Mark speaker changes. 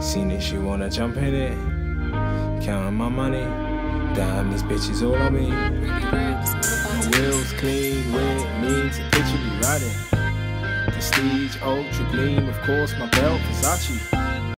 Speaker 1: Seen it, she wanna jump in it. Counting my money. Damn, these bitches all on me. My wheels clean, wet, means a picture be riding. Prestige, ultra gleam, of course, my belt, Versace.